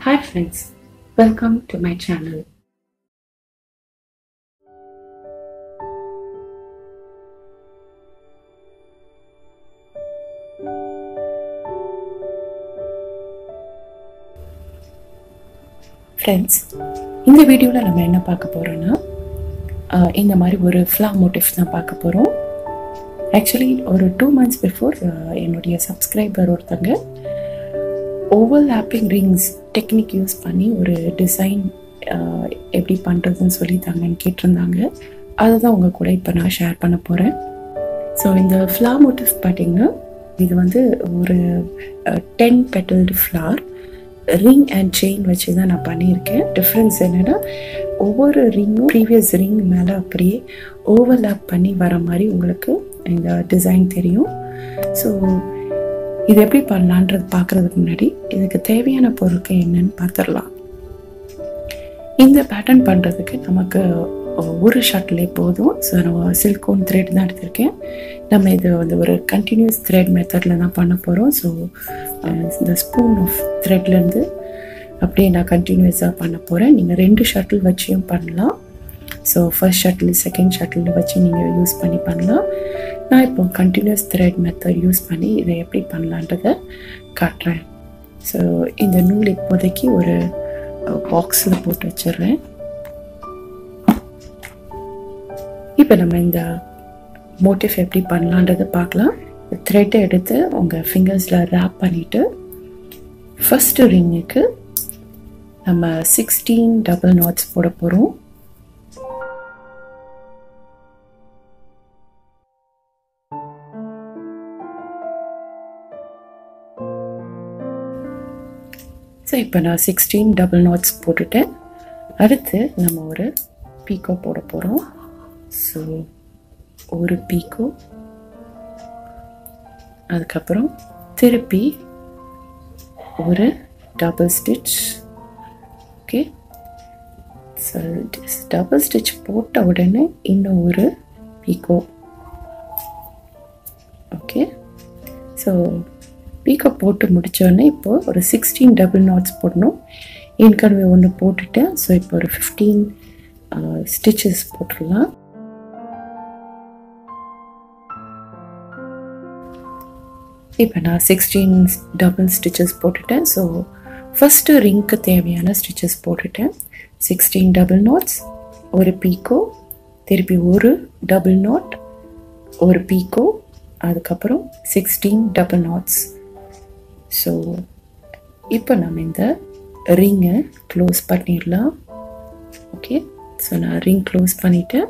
Hi friends, welcome to my channel. Friends இந்த வீடியோவில் நம்ம என்ன பார்க்க போகிறோன்னா இந்த மாதிரி ஒரு ஃப்ளா மோட்டிவ்ஸ் தான் பார்க்க போகிறோம் ஆக்சுவலி ஒரு டூ மந்த்ஸ் பிஃபோர் என்னுடைய சப்ஸ்கிரைபர் ஒருத்தங்க ஓவர்லாப்பிங் ரிங்ஸ் டெக்னிக் யூஸ் பண்ணி ஒரு டிசைன் எப்படி பண்ணுறதுன்னு சொல்லித்தாங்கன்னு கேட்டிருந்தாங்க. அதை தான் உங்கள் கூட இப்போ நான் ஷேர் பண்ண போகிறேன் ஸோ இந்த ஃப்ளா மோட்டிவ் பார்த்தீங்கன்னா இது வந்து ஒரு ten petalled flower ring and chain வச்சு தான் நான் பண்ணியிருக்கேன். டிஃப்ரென்ஸ் என்னென்னா ஒவ்வொரு ரிங்கும் ப்ரீவியஸ் ரிங் மேலே அப்படியே ஓவர்லாப் பண்ணி வர மாதிரி உங்களுக்கு இந்த டிசைன் தெரியும். ஸோ இது எப்படி பண்ணலான்றது பார்க்குறதுக்கு முன்னாடி இதுக்கு தேவையான பொருட்கள் என்னன்னு பார்த்துடலாம். இந்த பேட்டர்ன் பண்ணுறதுக்கு நமக்கு ஒரு ஷர்ட்லே போதும். ஸோ நான் சில்கோன் த்ரெட் தான் எடுத்திருக்கேன். நம்ம இது வந்து ஒரு கண்டினியூஸ் த்ரெட் மெத்தடில் தான் பண்ண போகிறோம் ஸோ இந்த ஸ்பூன் ஆஃப் த்ரெட்லேருந்து அப்படியே நான் கண்டினியூஸாக பண்ண போகிறேன் நீங்கள் ரெண்டு ஷட்டில் வச்சியும் பண்ணலாம். So first shuttle second shuttle வச்சு நீங்கள் யூஸ் பண்ணி பண்ணலாம். நான் இப்போ கண்டினியூஸ் த்ரெட் மெத்தட் யூஸ் பண்ணி இதை எப்படி பண்ணலான்றதை காட்டுறேன். ஸோ இந்த நூல் இப்போதைக்கு ஒரு பாக்ஸில் போட்டு வச்சிடுறேன். இப்போ நம்ம இந்த மோட்டிவ் எப்படி பண்ணலான்றதை பார்க்கலாம். த்ரெட்டை எடுத்து உங்கள் ஃபிங்கர்ஸில் ரேப் பண்ணிவிட்டு ஃபஸ்ட்டு ரிங்குக்கு நம்ம சிக்ஸ்டீன் டபுள் நாட்ஸ் போட போகிறோம் ஸோ இப்போ நான் சிக்ஸ்டீன் டபுள் நாட்ஸ் போட்டுட்டேன். அடுத்து நம்ம ஒரு பீக்கோ போட போகிறோம் ஸோ ஒரு பீக்கோ அதுக்கப்புறம் திருப்பி ஒரு double stitch okay so double stitch போட்ட உடனே இன்னும் ஒரு பீக்கோ ஓகே ஸோ பீக்கை போட்டு முடித்தோடனே இப்போது ஒரு சிக்ஸ்டீன் டபுள் நாட்ஸ் போடணும். ஏற்கனவே ஒன்று போட்டுட்டேன். ஸோ இப்போ ஒரு ஃபிஃப்டீன் ஸ்டிச்சஸ் போட்டுடலாம். இப்போ நான் சிக்ஸ்டீன் டபுள் ஸ்டிச்சஸ் போட்டுட்டேன். ஸோ ஃபஸ்ட்டு ரிங்க்கு தேவையான ஸ்டிச்சஸ் போட்டுட்டேன். சிக்ஸ்டீன் டபுள் நாட்ஸ் ஒரு பீக்கோ திருப்பி ஒரு டபுள் நாட் ஒரு பீக்கோ அதுக்கப்புறம் சிக்ஸ்டீன் டபுள் நாட்ஸ் ஸோ இப்போ நம்ம இந்த ரிங்கை க்ளோஸ் பண்ணிடலாம். ஓகே ஸோ நான் ரிங் க்ளோஸ் பண்ணிவிட்டேன்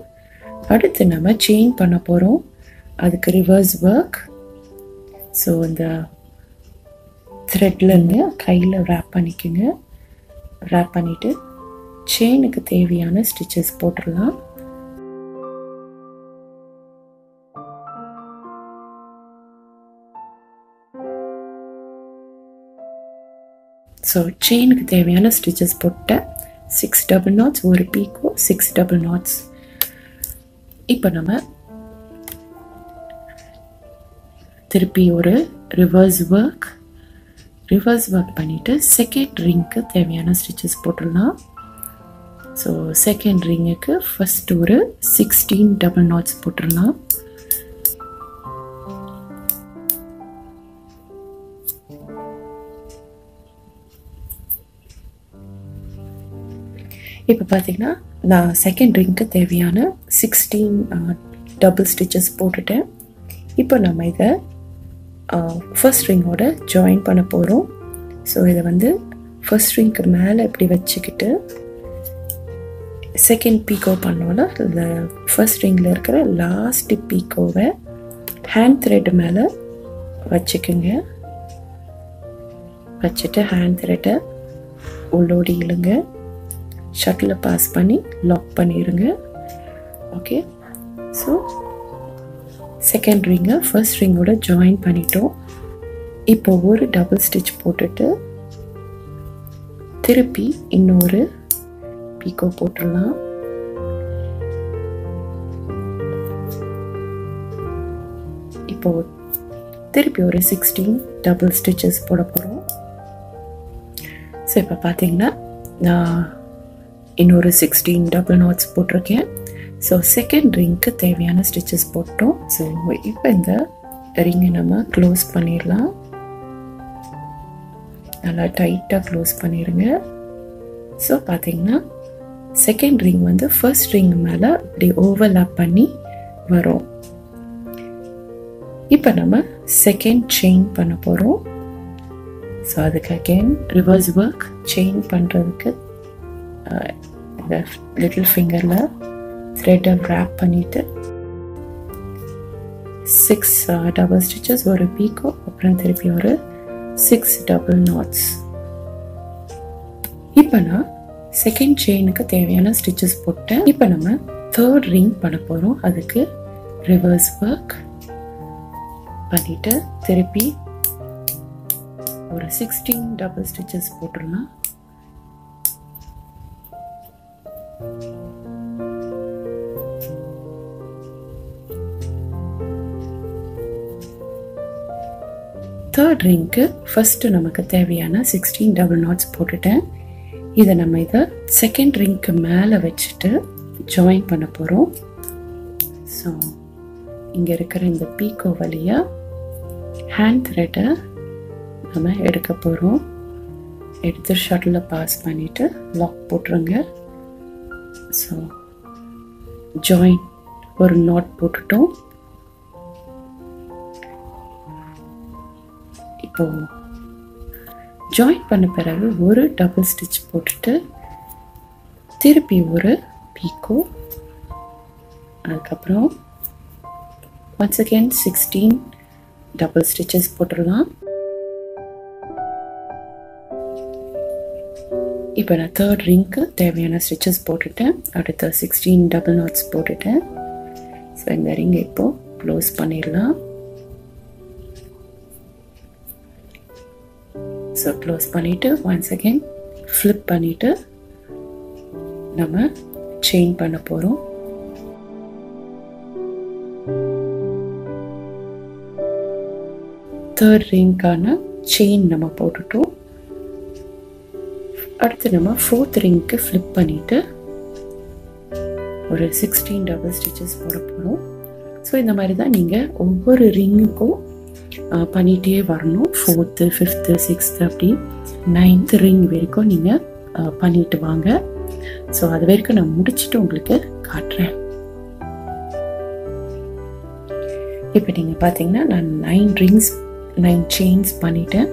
அடுத்து நம்ம செயின் பண்ண போகிறோம் அதுக்கு ரிவர்ஸ் ஒர்க் ஸோ இந்த த்ரெட்லேருந்து கையில் ரேப் பண்ணிக்கோங்க. ரேப் பண்ணிவிட்டு செயினுக்கு தேவையான ஸ்டிச்சஸ் போட்டுடலாம். ஸோ செயினுக்கு தேவையான ஸ்டிச்சஸ் போட்டேன் சிக்ஸ் டபுள் நாட்ஸ் ஒரு பீக்கோ சிக்ஸ் டபுள் நாட்ஸ் இப்போ நம்ம திருப்பி ஒரு ரிவர்ஸ் ஒர்க் ரிவர்ஸ் ஒர்க் பண்ணிவிட்டு செகண்ட் ரிங்க்கு தேவையான ஸ்டிச்சஸ் போட்டுடலாம். ஸோ செகண்ட் ரிங்குக்கு ஃபஸ்ட் ஒரு சிக்ஸ்டீன் டபுள் நாட்ஸ் போட்டுடலாம். இப்போ பார்த்திங்கன்னா நான் செகண்ட் ரிங்க்கு தேவையான சிக்ஸ்டீன் டபுள் ஸ்டிச்சஸ் போட்டுட்டேன். இப்போ நம்ம இதை ஃபர்ஸ்ட் ரிங்கோட ஜாயின் பண்ண போகிறோம் ஸோ இதை வந்து ஃபர்ஸ்ட் ரிங்க்கு மேலே இப்படி வச்சுக்கிட்டு செகண்ட் பீக்கோ பண்ணோன்னா இந்த ஃபர்ஸ்ட் ரிங்கில் இருக்கிற லாஸ்ட் பீக்கோவை ஹேண்ட் த்ரெட் மேலே வச்சுக்குங்க. வச்சுட்டு ஹேண்ட் த்ரெட்டை உள்ளோடி இழுங்க. ஷட்டில் பாஸ் பண்ணி லாக் பண்ணிடுங்க ஓகே ஸோ செகண்ட் ரிங்கை ஃபர்ஸ்ட் ரிங்கோட ஜாயின் பண்ணிட்டோம். இப்போ ஒரு டபுள் ஸ்டிச் போட்டுட்டு திருப்பி இன்னொரு பீக்கோ போட்டுடலாம். இப்போ திருப்பி ஒரு சிக்ஸ்டீன் டபுள் ஸ்டிச்சஸ் போட போகிறோம் ஸோ இப்போ பார்த்தீங்கன்னா நான் இன்னொரு சிக்ஸ்டீன் டபுள் நாட்ஸ் போட்டிருக்கேன். ஸோ செகண்ட் ரிங்க்கு தேவையான ஸ்டிச்சஸ் போட்டோம். ஸோ இப்போ இந்த ரிங்கை நம்ம க்ளோஸ் பண்ணிடலாம். நல்லா டைட்டாக க்ளோஸ் பண்ணிடுங்க. ஸோ பார்த்தீங்கன்னா செகண்ட் ரிங் வந்து ஃபர்ஸ்ட் ரிங் மேலே இப்படி ஓவர்லாப் பண்ணி வரும். இப்போ நம்ம செகண்ட் செயின் பண்ண போகிறோம் ஸோ அதுக்கு அகெயின் ரிவர்ஸ் ஒர்க் செயின் பண்ணுறதுக்கு இந்த லிட்டில் ஃபிங்கரில் த்ரெட்டை ரேப் பண்ணிவிட்டு சிக்ஸ் டபுள் ஸ்டிச்சஸ் ஒரு பீக்கோ அப்புறம் திருப்பி ஒரு சிக்ஸ் டபுள் நாட்ஸ் இப்போ நான் செகண்ட் செயினுக்கு தேவையான ஸ்டிச்சஸ் போட்டேன். இப்போ நம்ம தேர்ட் ரிங் பண்ண போகிறோம் அதுக்கு ரிவர்ஸ் ஒர்க் பண்ணிட்டு திருப்பி ஒரு சிக்ஸ்டீன் டபுள் ஸ்டிச்சஸ் போட்டுடலாம். தேர்ட் ரிங்க்கு ஃபஸ்ட்டு நமக்கு தேவையான சிக்ஸ்டீன் டபுள் நாட்ஸ் போட்டுட்டேன். இதை நம்ம இதை செகண்ட் ரிங்க்கு மேலே வச்சுட்டு ஜாயின் பண்ண போகிறோம் ஸோ இங்கே இருக்கிற இந்த பீக்கோ வழியாக ஹேண்ட் த்ரெட்டை நம்ம எடுக்க போகிறோம் எடுத்து ஷட்டில் பாஸ் பண்ணிவிட்டு லாக் போட்டுருங்க. ஸோ ஜாயின் ஒரு நாட் போட்டுட்டோம். இப்போ ஜாயின் பண்ண பிறகு ஒரு டபுள் ஸ்டிச் போட்டுட்டு திருப்பி ஒரு பீக்கோ அதுக்கப்புறம் once again sixteen double stitches போட்டுடலாம். இப்போ நான் தேர்ட் ரிங்க்கு தேவையான ஸ்டிச்சஸ் போட்டுட்டேன். அடுத்த சிக்ஸ்டீன் டபுள் நாட்ஸ் போட்டுட்டேன். ஸோ இந்த ரிங் இப்போது க்ளோஸ் பண்ணிடலாம். ஸோ க்ளோஸ் பண்ணிவிட்டு ஒன்ஸ் அகெயின் ஃப்ளிப் பண்ணிவிட்டு நம்ம செயின் பண்ண போகிறோம் தேர்ட் ரிங்க்கான செயின் நம்ம போட்டுட்டோம். அடுத்து நம்ம ஃபோர்த் ரிங்க்கு ஃப்ளிப் பண்ணிவிட்டு ஒரு சிக்ஸ்டீன் டபுள் ஸ்டிச்சஸ் போட போகிறோம் ஸோ இந்த மாதிரி தான் நீங்கள் ஒவ்வொரு ரிங்குக்கும் பண்ணிகிட்டே வரணும். ஃபோர்த்து ஃபிஃப்த்து சிக்ஸ்த்து அப்படி நைன்த்து ரிங் வரைக்கும் நீங்கள் பண்ணிட்டு வாங்க. ஸோ அது வரைக்கும் நான் முடிச்சுட்டு உங்களுக்கு காட்டுறேன். இப்போ நீங்கள் பார்த்தீங்கன்னா நான் நைன் ரிங்ஸ் நைன் செயின்ஸ் பண்ணிட்டேன்.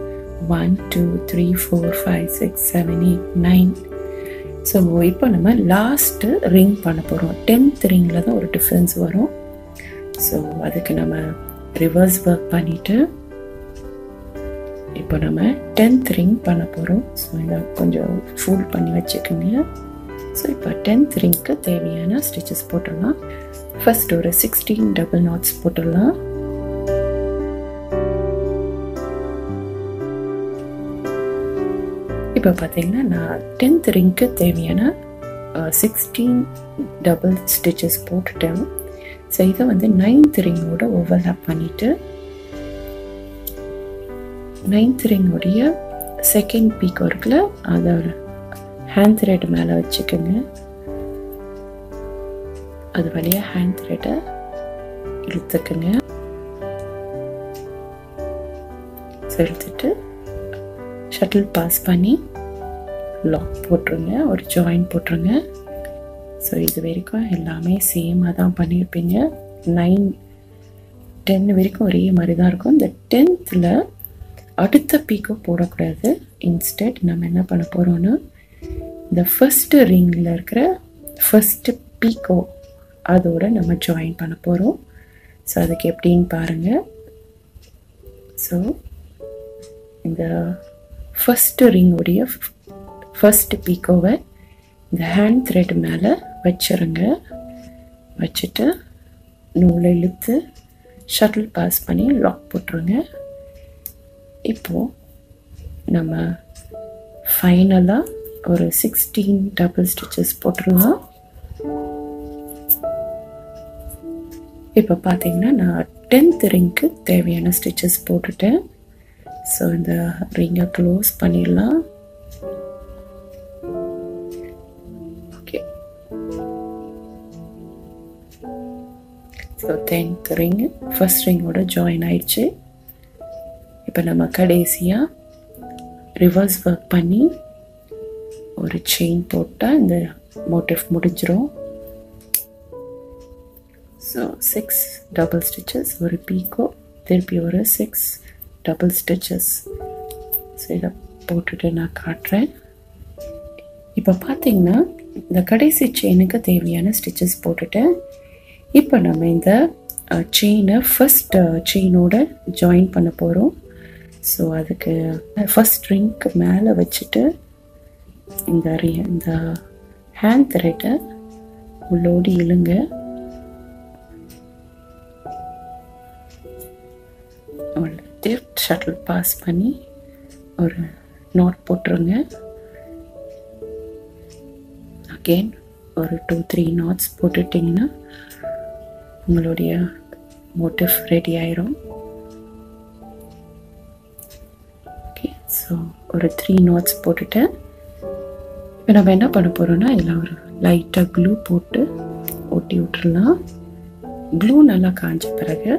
One two three four five six seven eight nine so இப்போ நம்ம லாஸ்ட்டு ரிங் பண்ண போகிறோம் டென்த் ரிங்கில் தான் ஒரு டிஃப்ரென்ஸ் வரும். ஸோ அதுக்கு நம்ம ரிவர்ஸ் ஒர்க் பண்ணிவிட்டு இப்போ நம்ம டென்த் ரிங் பண்ண போகிறோம் ஸோ இதை கொஞ்சம் ஃபுல் பண்ணி வச்சுக்கோங்க. ஸோ இப்போ டென்த் ரிங்க்கு தேவையான ஸ்டிச்சஸ் போட்டுடலாம். ஃபஸ்ட் ஒரு சிக்ஸ்டீன் டபுள் நாட்ஸ் போட்டுடலாம். இப்போ பார்த்தீங்கன்னா நான் டென்த் ரிங்க்கு தேவையான சிக்ஸ்டீன் டபுள் ஸ்டிச்சஸ் போட்டுட்டேன். ஸோ இதை வந்து நைன்த் ரிங்கோட ஓவர்லாப் பண்ணிவிட்டு நைன்த் ரிங்கோடைய செகண்ட் பீக் ஒர்க்கில் அதை ஹேண்ட் த்ரெட் மேலே வச்சுக்கோங்க. அது வழியாக ஹேண்ட் த்ரெட்டை இழுத்துக்குங்க. இழுத்துட்டு ஷட்டில் பாஸ் பண்ணி லாக் போட்டுருங்க ஒரு ஜாயின் போட்டுருங்க. ஸோ இது வரைக்கும் எல்லாமே சேமாக தான் பண்ணியிருப்பீங்க. நைன் டென் வரைக்கும் ஒரே மாதிரி தான் இருக்கும். இந்த டென்த்தில் அடுத்த பீக்கோ போடக்கூடாது. இன்ஸ்டெட் நம்ம என்ன பண்ண போகிறோன்னா இந்த ஃபஸ்ட்டு ரிங்கில் இருக்கிற ஃபஸ்ட்டு பீக்கோ அதோட நம்ம ஜாயின் பண்ண போகிறோம் ஸோ அதுக்கு எப்படின்னு பாருங்கள் ஸோ இந்த ஃபஸ்ட்டு ரிங்குடைய ஃபஸ்ட்டு பீக்கோவை இந்த ஹேண்ட் த்ரெட் மேலே வச்சிருங்க. வச்சுட்டு நூலை இழுத்து ஷட்டில் பாஸ் பண்ணி லாக் போட்டுருங்க. இப்போது நம்ம ஃபைனலாக ஒரு சிக்ஸ்டீன் டபுள் ஸ்டிச்சஸ் போட்டிருந்தோம் இப்போ பார்த்தீங்கன்னா நான் டென்த் ரிங்க்கு தேவையான ஸ்டிச்சஸ் போட்டுட்டேன். ஸோ இந்த ரிங்கை க்ளோஸ் பண்ணிடலாம். Okay so tenth ring first ரிங்கோட join ஆயிடுச்சு. இப்போ நம்ம கடைசியாக ரிவர்ஸ் ஒர்க் பண்ணி ஒரு செயின் போட்டால் இந்த மோட்டிவ் முடிஞ்சிடும் ஸோ சிக்ஸ் டபுள் ஸ்டிச்சஸ் ஒரு பீக்கோ திருப்பி ஒரு சிக்ஸ் டபுள் ஸ்டிச்சஸ் ஸோ இதை போட்டுட்டு நான் காட்டுறேன். இப்போ பார்த்தீங்கன்னா இந்த கடைசி செயினுக்கு தேவையான ஸ்டிச்சஸ் போட்டுட்டேன் இப்போ நம்ம இந்த செயினை ஃபஸ்ட் செயினோட ஜாயின் பண்ண போகிறோம் ஸோ அதுக்கு ஃபஸ்ட் ரிங்க்கு மேலே வச்சுட்டு இந்த இந்த ஹேண்ட் த்ரெட்டை உள்ளோடி இழுங்க. ஷட்டில் பாஸ் பண்ணி ஒரு நோட் போட்டுருங்க. அகெயின் ஒரு டூ த்ரீ நாட்ஸ் போட்டுட்டிங்கன்னா உங்களுடைய மோட்டிவ் ரெடி ஆயிரும். ஓகே ஸோ ஒரு த்ரீ நாட்ஸ் போட்டுட்டேன் இப்போ நம்ம என்ன பண்ண போகிறோம்னா இதில் ஒரு லைட்டாக க்ளூ போட்டு ஒட்டி விட்டுறலாம். க்ளூ நல்லா காஞ்ச பிறகு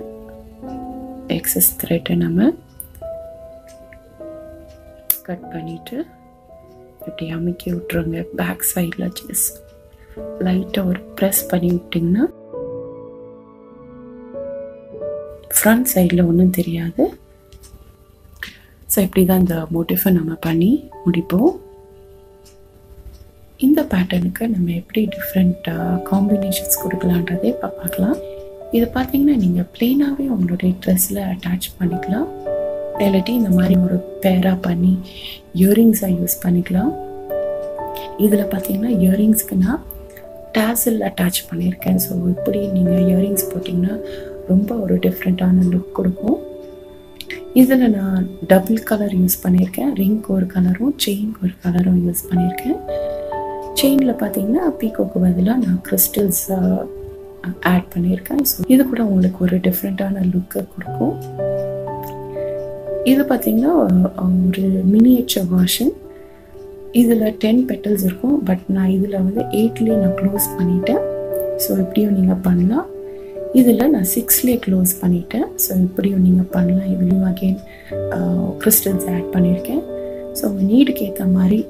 எக்ஸஸ் த்ரெட்டை நம்ம கட் பண்ணிவிட்டு இப்படி அமுக்கி விட்ருங்க பேக் சைடில் ஜஸ்ட் லைட்டாக ஒரு ப்ரெஸ் பண்ணி விட்டிங்கன்னா ஃப்ரண்ட் சைடில் ஒன்றும் தெரியாது. ஸோ இப்படி தான் இந்த மோட்டிஃபை நம்ம பண்ணி முடிப்போம். இந்த பேட்டர்னுக்கு நம்ம எப்படி டிஃப்ரெண்ட் காம்பினேஷன்ஸ் கொடுக்கலான்றதே இப்போ பார்க்கலாம். இது பார்த்தீங்கன்னா நீங்கள் ப்ளெயினாகவே உங்களுடைய ட்ரெஸ்ஸில் அட்டாச் பண்ணிக்கலாம். இல்லாட்டி இந்த மாதிரி ஒரு பேராக பண்ணி இயரிங்ஸாக யூஸ் பண்ணிக்கலாம். இதில் பார்த்தீங்கன்னா இயரிங்ஸ்க்கு நான் டேசல் அட்டாச் பண்ணியிருக்கேன். ஸோ இப்படி நீங்கள் இயரிங்ஸ் போட்டிங்கன்னா ரொம்ப ஒரு டிஃப்ரெண்ட்டான லுக் கொடுக்கும். இதில் நான் டபுள் கலர் யூஸ் பண்ணியிருக்கேன். ரிங்க் ஒரு கலரும் செயின்க்கு ஒரு கலரும் யூஸ் பண்ணியிருக்கேன். செயினில் பார்த்தீங்கன்னா பீக்கோக்கு பதிலாக நான் கிறிஸ்டல்ஸ் ஆட் பண்ணியிருக்கேன். ஸோ இது கூட உங்களுக்கு ஒரு டிஃப்ரெண்ட்டான லுக்கை கொடுக்கும். இது பார்த்தீங்கன்னா ஒரு மினியேச்சர் வாஷன் இதில் டென் பெட்டல்ஸ் இருக்கும். பட் நான் இதில் வந்து எயிட்லேயே நான் க்ளோஸ் பண்ணிட்டேன். ஸோ இப்படியும் நீங்கள் பண்ணலாம். இதில் நான் சிக்ஸ்லேயே க்ளோஸ் பண்ணிட்டேன். ஸோ இப்படியும் நீங்கள் பண்ணலாம். இதுலேயும் அகெயின் கிறிஸ்டல்ஸ் ஆட் பண்ணியிருக்கேன் ஸோ உங்கள் நீடுக்கு ஏற்ற மாதிரி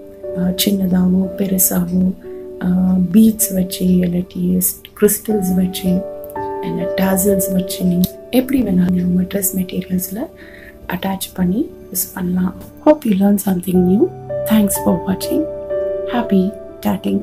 சின்னதாகவோ பெருசாகவோ பீட்ஸ் வச்சு இல்லாட்டி கிறிஸ்டல்ஸ் வச்சு இல்லை டாசல்ஸ் வச்சு நீங்கள் எப்படி வேணாலும் உங்கள் ட்ரெஸ் மெட்டீரியல்ஸில் அட்டாச் பண்ணி யூஸ் பண்ணலாம் hope you learn something new thanks for வாட்சிங் ஹாப்பி டாட்டிங்